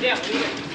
这样。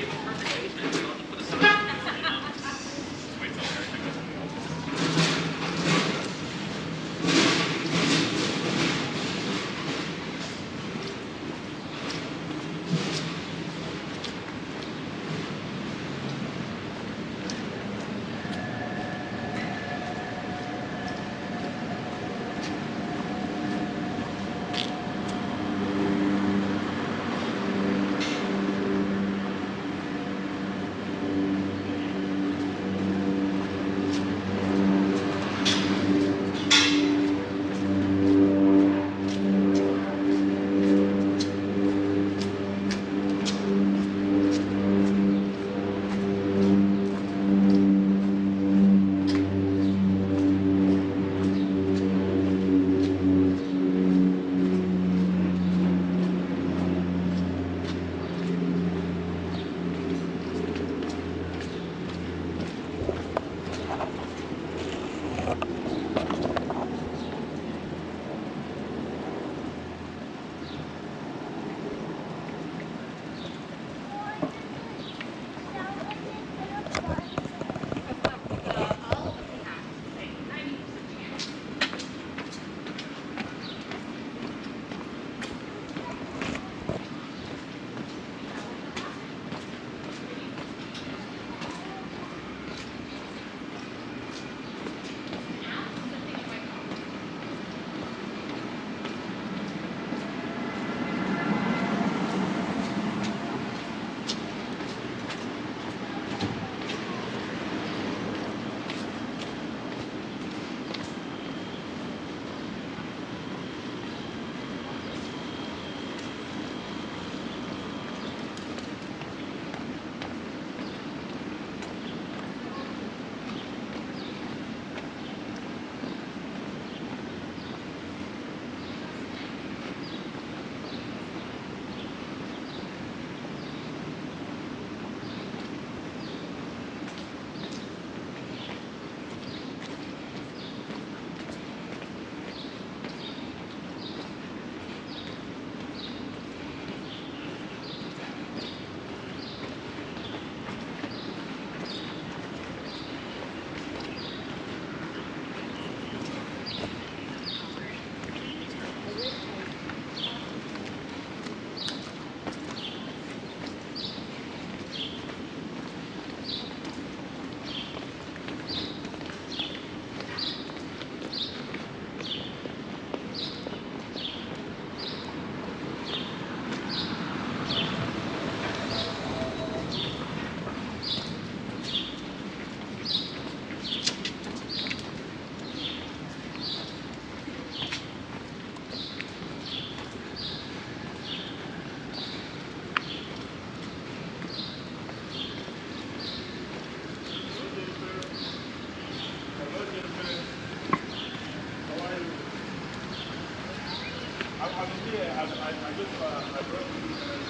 I'm here. I, I, I just uh, I brought you. Uh,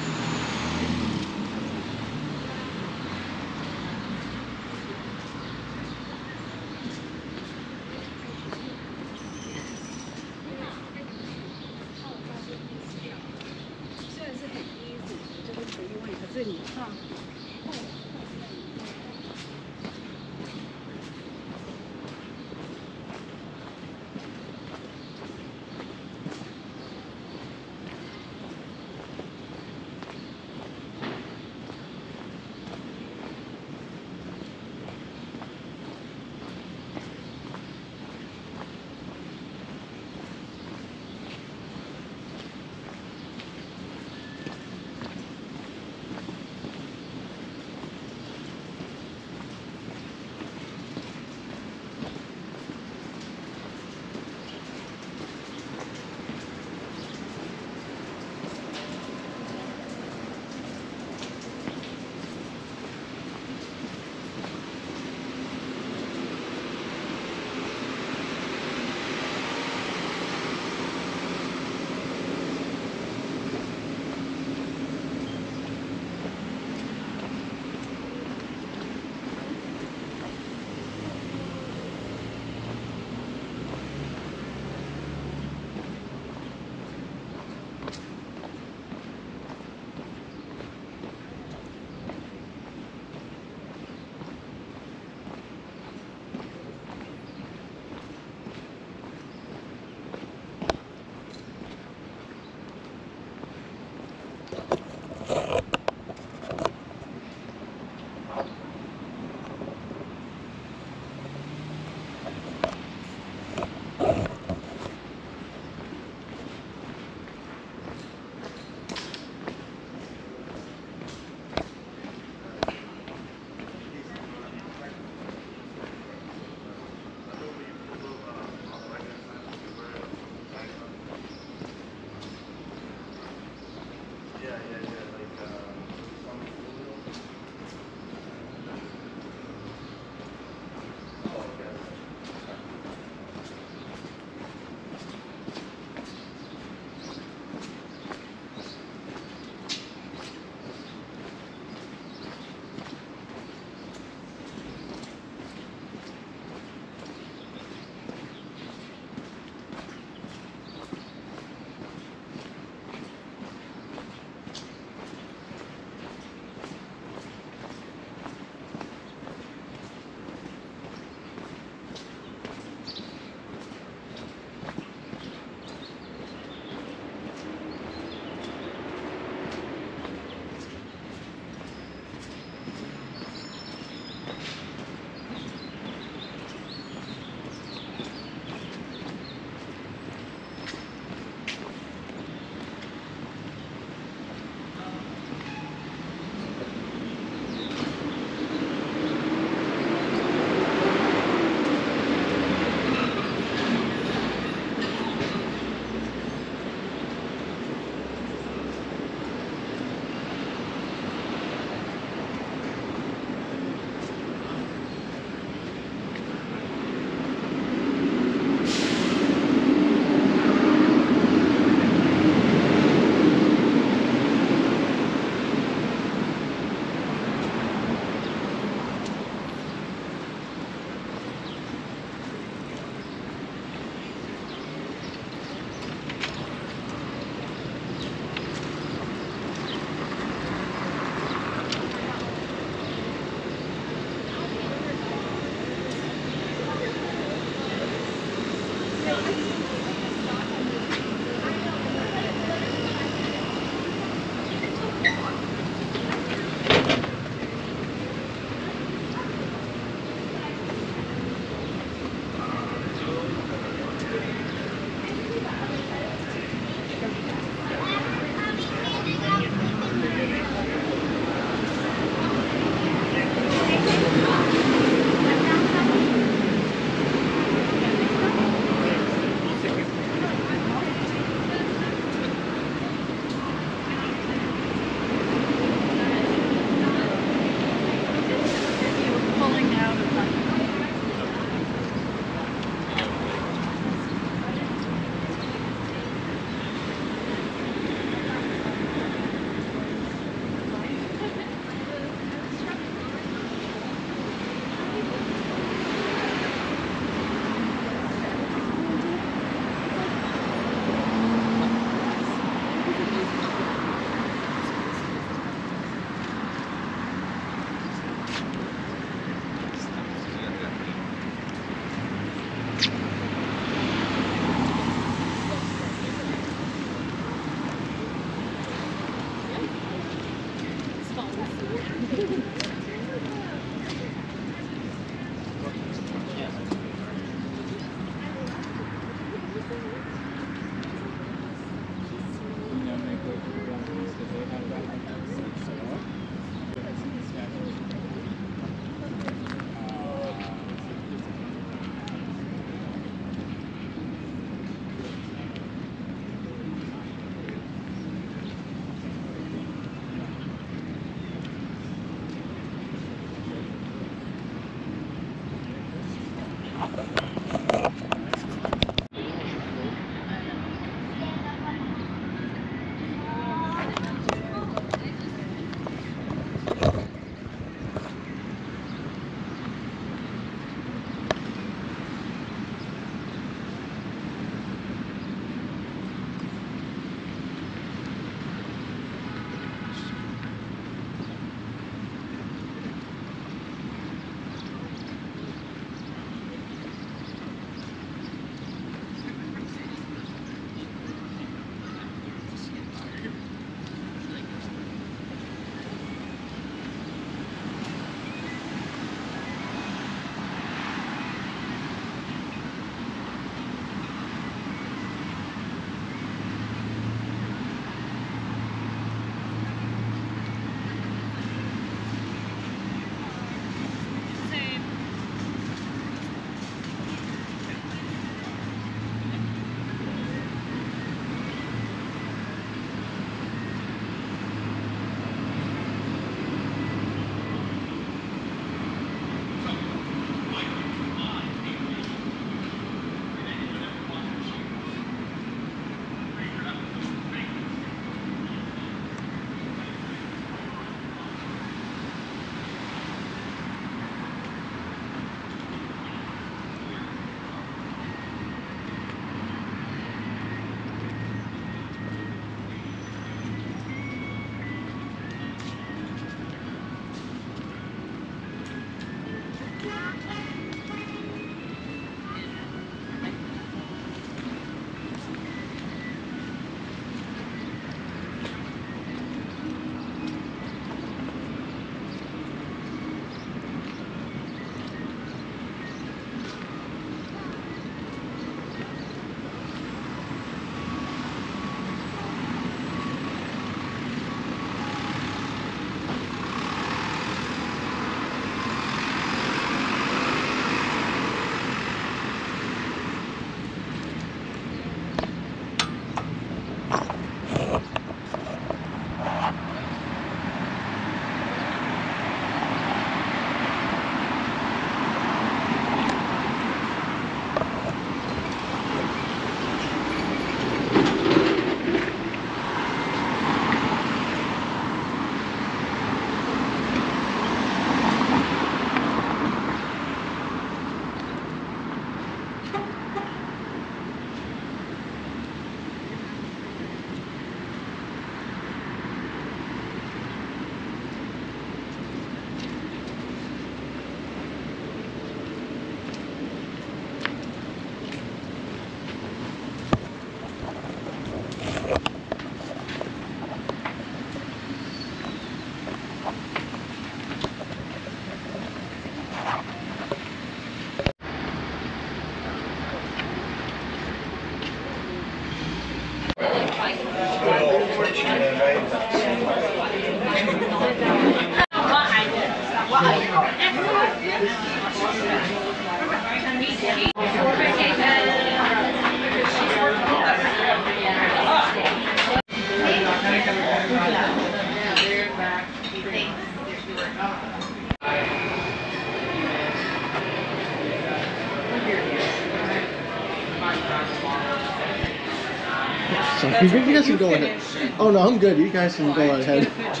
You guys can go ahead. Oh no, I'm good. You guys can go ahead.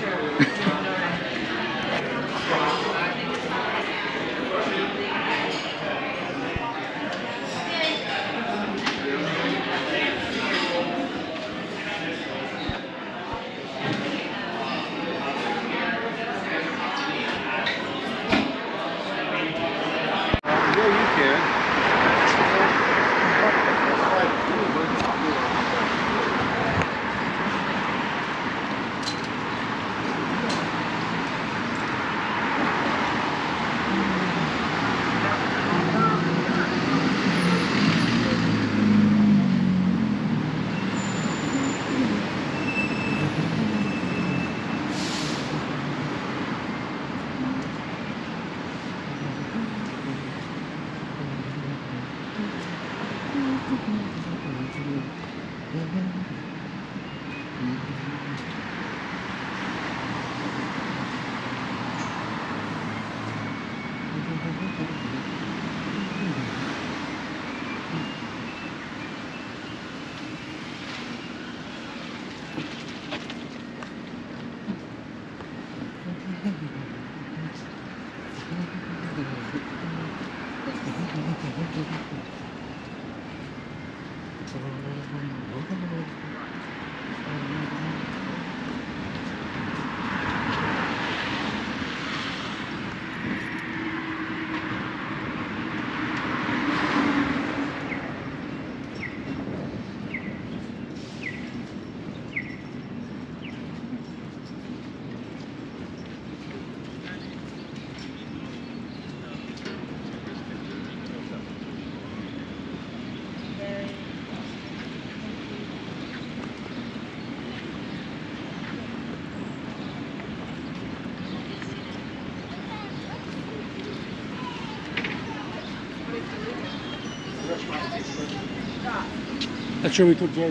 Якщо ви тут я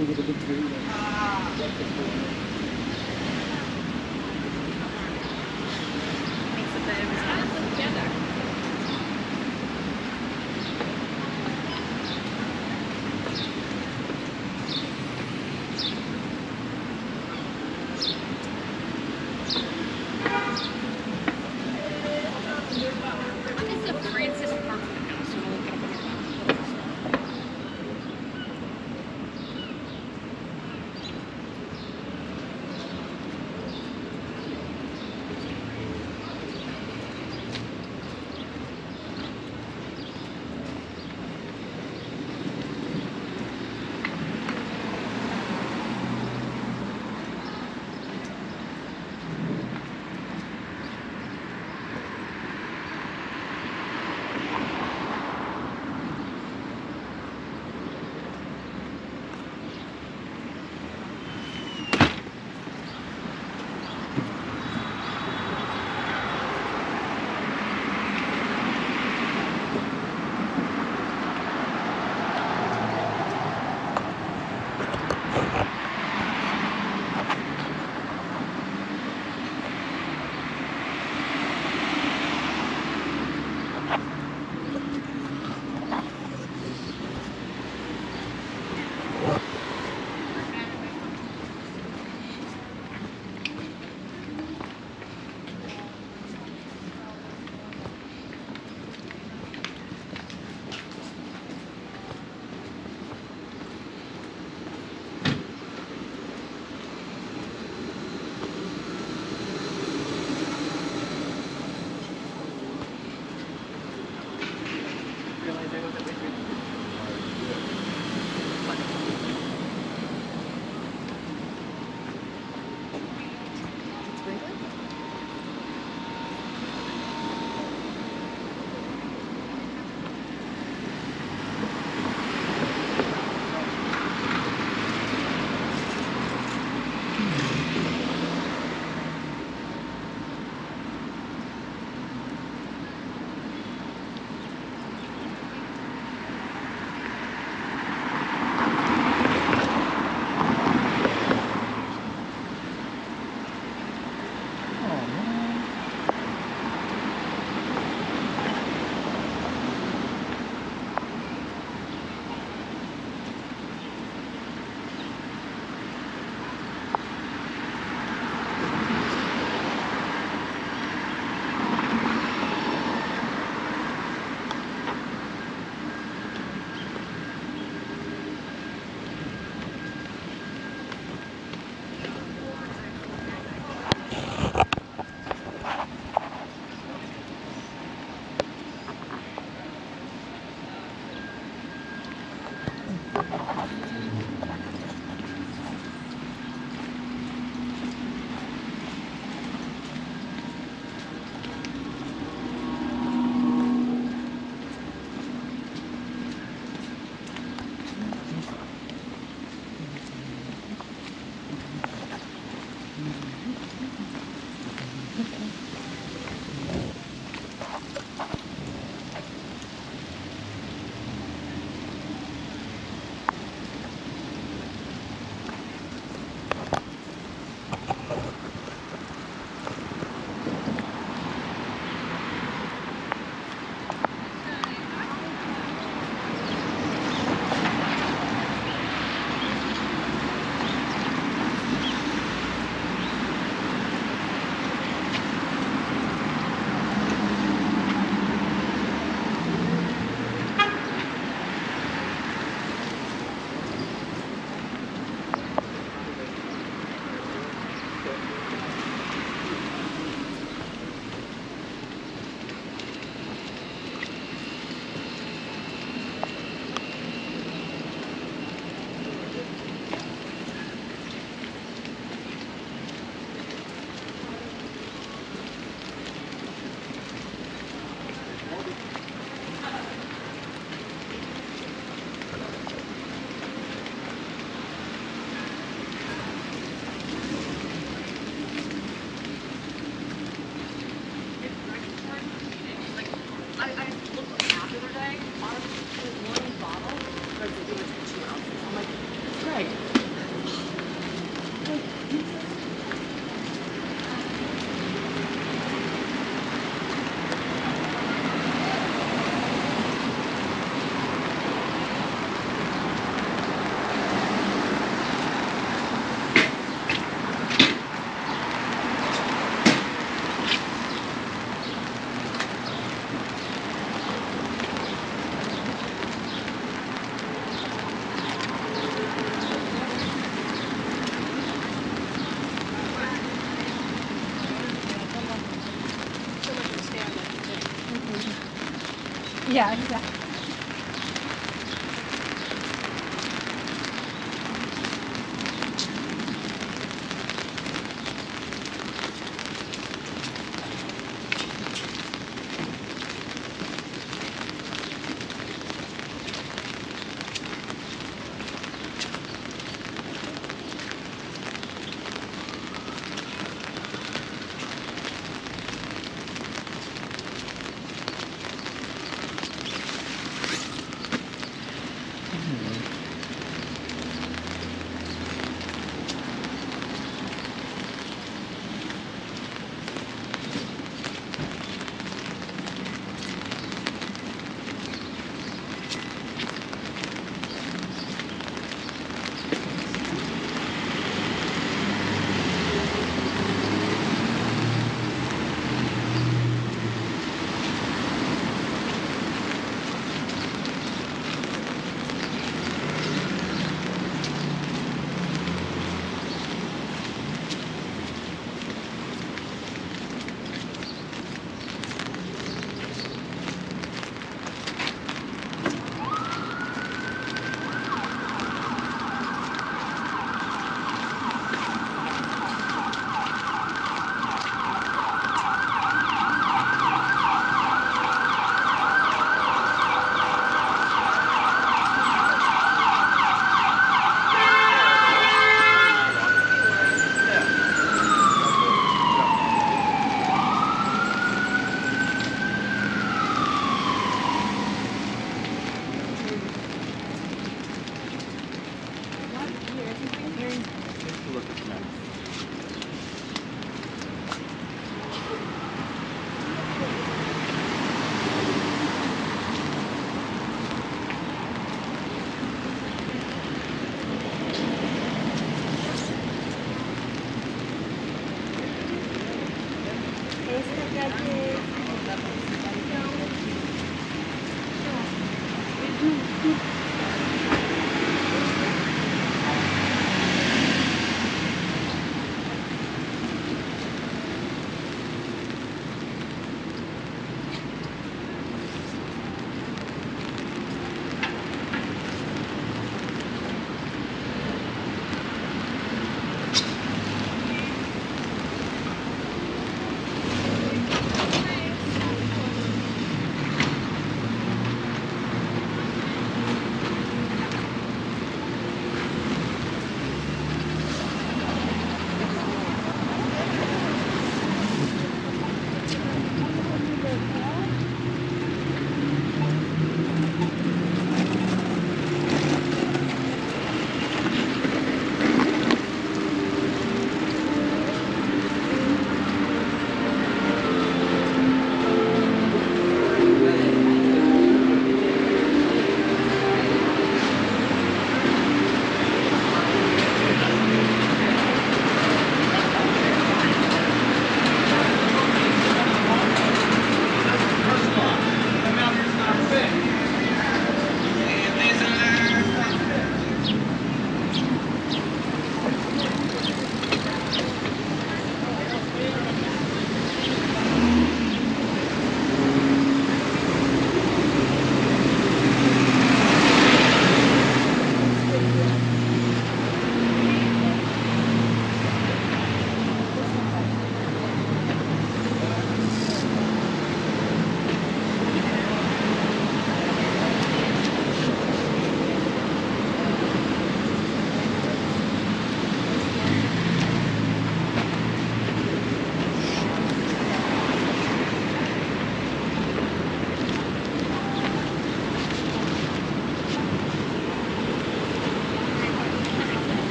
Yeah, exactly.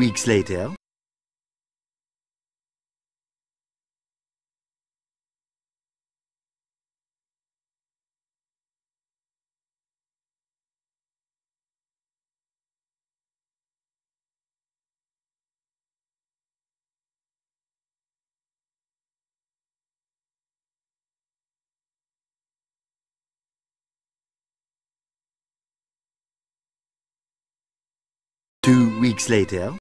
Weeks later. Two weeks later.